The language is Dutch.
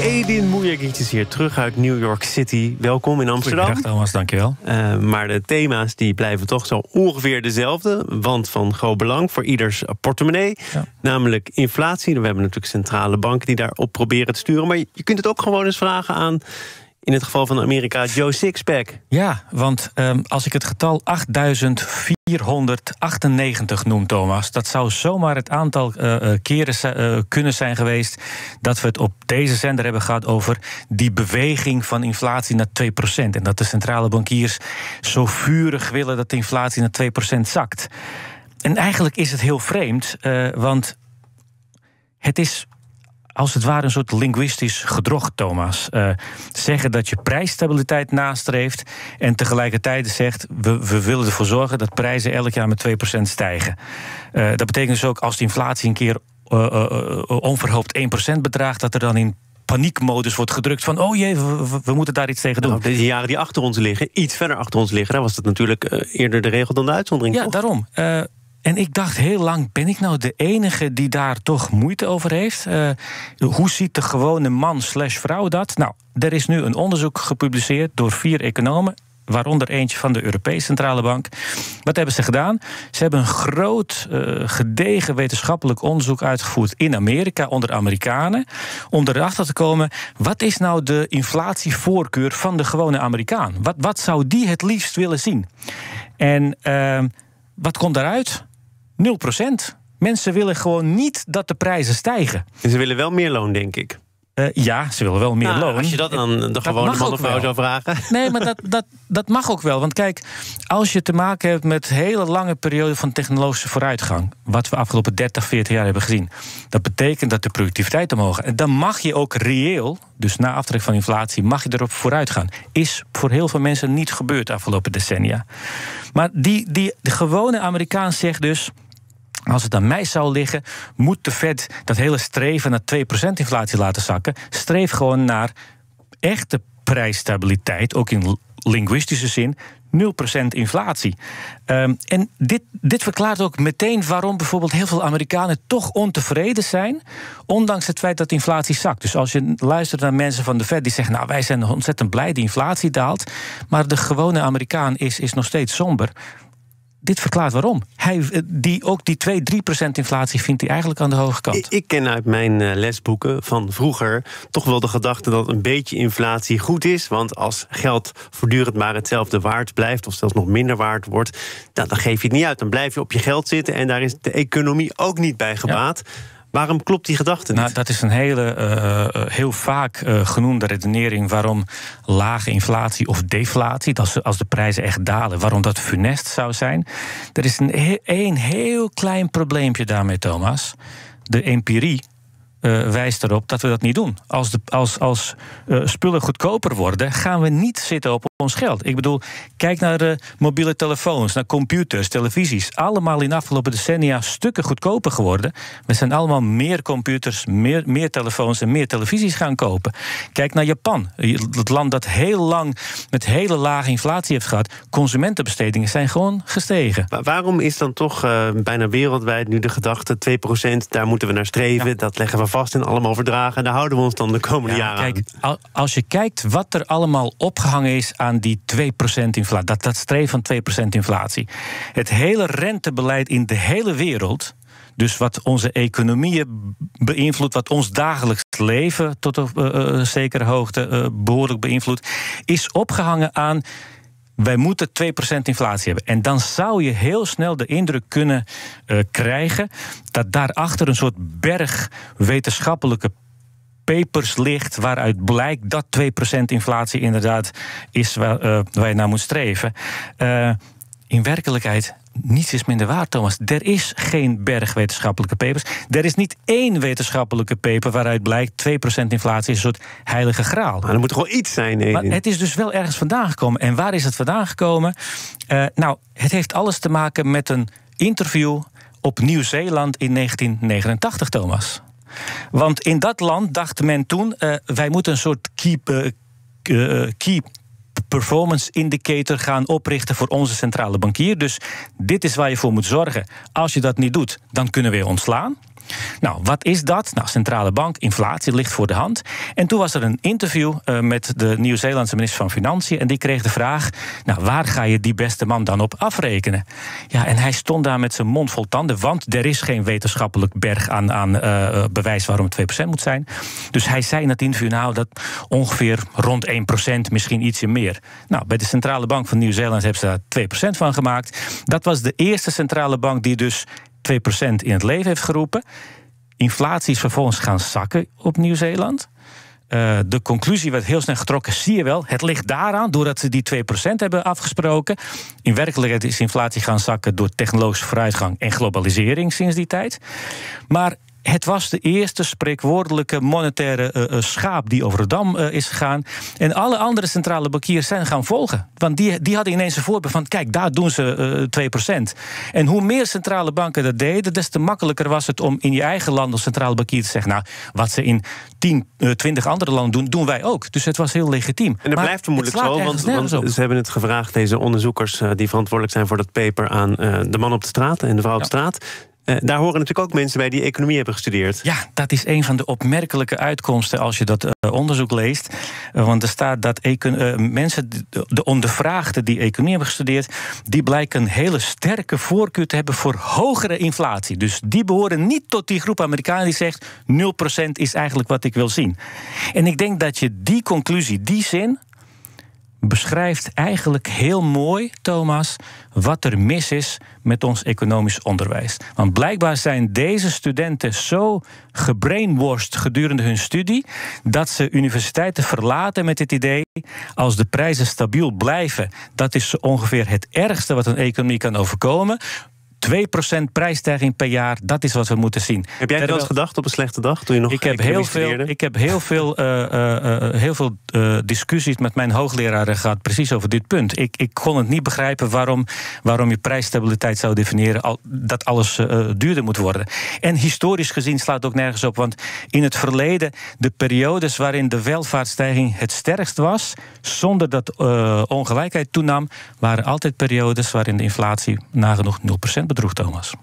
Edin is hier terug uit New York City. Welkom in Amsterdam. Goedemiddag Thomas, dankjewel. Uh, maar de thema's die blijven toch zo ongeveer dezelfde. Want van groot belang voor ieders portemonnee. Ja. Namelijk inflatie. We hebben natuurlijk centrale banken die daarop proberen te sturen. Maar je kunt het ook gewoon eens vragen aan in het geval van Amerika Joe Sixpack. Ja, want um, als ik het getal 8498 noem, Thomas, dat zou zomaar het aantal uh, keren uh, kunnen zijn geweest dat we het op deze zender hebben gehad over die beweging van inflatie naar 2%. En dat de centrale bankiers zo vurig willen dat de inflatie naar 2% zakt. En eigenlijk is het heel vreemd, want het is als het ware een soort linguistisch gedrog, Thomas. Uh, zeggen dat je prijsstabiliteit nastreeft en tegelijkertijd zegt... we, we willen ervoor zorgen dat prijzen elk jaar met 2% stijgen. Uh, dat betekent dus ook als de inflatie een keer uh, onverhoopt 1% bedraagt... dat er dan in paniekmodus wordt gedrukt van... oh jee, we, we moeten daar iets tegen doen. Nou, deze jaren die achter ons liggen, iets verder achter ons liggen... daar was dat natuurlijk eerder de regel dan de uitzondering. Ja, daarom. En ik dacht heel lang, ben ik nou de enige die daar toch moeite over heeft? Uh, hoe ziet de gewone man slash vrouw dat? Nou, er is nu een onderzoek gepubliceerd door vier economen waaronder eentje van de Europese Centrale Bank. Wat hebben ze gedaan? Ze hebben een groot, uh, gedegen wetenschappelijk onderzoek uitgevoerd in Amerika onder Amerikanen. Om erachter te komen, wat is nou de inflatievoorkeur van de gewone Amerikaan? Wat, wat zou die het liefst willen zien? En uh, wat komt daaruit? 0%. Mensen willen gewoon niet dat de prijzen stijgen. En ze willen wel meer loon, denk ik. Uh, ja, ze willen wel meer nou, loon. Als je dat dan de gewone man of vrouw zou vragen. Nee, maar dat, dat, dat mag ook wel. Want kijk, als je te maken hebt met hele lange perioden van technologische vooruitgang. wat we afgelopen 30, 40 jaar hebben gezien. dat betekent dat de productiviteit omhoog gaat. En dan mag je ook reëel, dus na aftrek van inflatie. mag je erop vooruit gaan. Is voor heel veel mensen niet gebeurd de afgelopen decennia. Maar die, die, de gewone Amerikaan zegt dus. Als het aan mij zou liggen, moet de Fed dat hele streven naar 2% inflatie laten zakken. Streef gewoon naar echte prijsstabiliteit, ook in linguïstische zin. 0% inflatie. Um, en dit, dit verklaart ook meteen waarom bijvoorbeeld heel veel Amerikanen toch ontevreden zijn, ondanks het feit dat inflatie zakt. Dus als je luistert naar mensen van de Fed die zeggen, nou wij zijn ontzettend blij, die inflatie daalt, maar de gewone Amerikaan is, is nog steeds somber dit verklaart waarom. Hij, eh, die, ook die 2, 3 procent inflatie vindt hij eigenlijk aan de hoge kant. Ik, ken uit mijn uh, lesboeken van vroeger toch wel de gedachte dat een beetje inflatie goed is. Want als geld voortdurend maar hetzelfde waard blijft, of zelfs nog minder waard wordt, dan, dan geef je het niet uit. Dan blijf je op je geld zitten en daar is de economie ook niet bij gebaat. Ja. Waarom klopt die gedachte niet? Nou, dat is een hele, uh, heel vaak uh, genoemde redenering waarom lage inflatie of deflatie, als, als de prijzen echt dalen, waarom dat funest zou zijn. Er is een, een heel klein probleempje daarmee, Thomas. De empirie uh, wijst erop dat we dat niet doen. Als, de, als, als uh, spullen goedkoper worden, gaan we niet zitten op ons geld. Ik bedoel, kijk naar de mobiele telefoons, naar computers, televisies. Allemaal in de afgelopen decennia stukken goedkoper geworden. We zijn allemaal meer computers, meer, meer telefoons en meer televisies gaan kopen. Kijk naar Japan, het land dat heel lang met hele lage inflatie heeft gehad. Consumentenbestedingen zijn gewoon gestegen. Maar waarom is dan toch uh, bijna wereldwijd nu de gedachte 2%, daar moeten we naar streven, ja. dat leggen we vast in allemaal verdragen. En daar houden we ons dan de komende ja, jaren kijk, aan. Als je kijkt wat er allemaal opgehangen is aan die 2% inflatie, dat, dat streven van 2% inflatie. Het hele rentebeleid in de hele wereld. Dus wat onze economieën beïnvloedt, wat ons dagelijks leven tot een uh, zekere hoogte uh, behoorlijk beïnvloedt, is opgehangen aan wij moeten 2% inflatie hebben. En dan zou je heel snel de indruk kunnen krijgen dat daarachter een soort berg wetenschappelijke papers ligt waaruit blijkt dat 2% inflatie inderdaad is waar, uh, waar je naar moet streven. Uh, in werkelijkheid niets is minder waar, Thomas. Er is geen berg wetenschappelijke papers. Er is niet één wetenschappelijke paper waaruit blijkt 2% inflatie is een soort heilige graal. Maar er moet toch wel iets zijn, nee. Maar het is dus wel ergens vandaan gekomen. En waar is het vandaan gekomen? Uh, nou, het heeft alles te maken met een interview op Nieuw-Zeeland in 1989, Thomas. Want in dat land dacht men toen: uh, wij moeten een soort keep. Uh, key performance indicator gaan oprichten voor onze centrale bankier. Dus dit is waar je voor moet zorgen. Als je dat niet doet, dan kunnen we je ontslaan. Nou, wat is dat? Nou, centrale bank, inflatie ligt voor de hand. En toen was er een interview uh, met de Nieuw-Zeelandse minister van Financiën. En die kreeg de vraag: nou, waar ga je die beste man dan op afrekenen? Ja, en hij stond daar met zijn mond vol tanden, want er is geen wetenschappelijk berg aan, aan uh, bewijs waarom het 2% moet zijn. Dus hij zei in het interview: nou, dat ongeveer rond 1%, misschien ietsje meer. Nou, bij de centrale bank van Nieuw-Zeeland hebben ze daar 2% van gemaakt. Dat was de eerste centrale bank die dus 2% in het leven heeft geroepen. Inflatie is vervolgens gaan zakken op Nieuw-Zeeland. Uh, de conclusie werd heel snel getrokken, zie je wel. Het ligt daaraan, doordat ze die 2% hebben afgesproken. In werkelijkheid is inflatie gaan zakken door technologische vooruitgang en globalisering sinds die tijd. Maar het was de eerste spreekwoordelijke monetaire uh, schaap die over de dam uh, is gegaan. En alle andere centrale bankiers zijn gaan volgen. Want die, die hadden ineens een voorbeeld van: kijk, daar doen ze 2%. En hoe meer centrale banken dat deden, des te makkelijker was het om in je eigen land als centrale bankier te zeggen: Nou, wat ze in 10, 20 andere landen doen, doen wij ook. Dus het was heel legitiem. En dat maar blijft vermoedelijk zo, want, want ze hebben het gevraagd, deze onderzoekers die verantwoordelijk zijn voor dat paper, aan de man op de straat en de vrouw op de straat. Uh, daar horen natuurlijk ook mensen bij die economie hebben gestudeerd. Ja, dat is een van de opmerkelijke uitkomsten als je dat uh, onderzoek leest. Uh, want er staat dat mensen, de, de ondervraagden die economie hebben gestudeerd, die blijken een hele sterke voorkeur te hebben voor hogere inflatie. Dus die behoren niet tot die groep Amerikanen die zegt 0% is eigenlijk wat ik wil zien. En ik denk dat je die conclusie, die zin, beschrijft eigenlijk heel mooi, Thomas, wat er mis is met ons economisch onderwijs. Want blijkbaar zijn deze studenten zo gebrainwashed gedurende hun studie dat ze universiteiten verlaten met het idee: als de prijzen stabiel blijven, dat is ongeveer het ergste wat een economie kan overkomen. 2% prijsstijging per jaar, dat is wat we moeten zien. Heb jij eens gedacht op een slechte dag toen je nog ik heb heel veel, Ik heb heel veel, uh, uh, heel veel discussies met mijn hoogleraren gehad, precies over dit punt. Ik, ik kon het niet begrijpen waarom, waarom je prijsstabiliteit zou definiëren, al, dat alles duurder moet worden. En historisch gezien slaat het ook nergens op, want in het verleden, de periodes waarin de welvaartsstijging het sterkst was, zonder dat ongelijkheid toenam, waren altijd periodes waarin de inflatie nagenoeg 0% bedroeg, Thomas.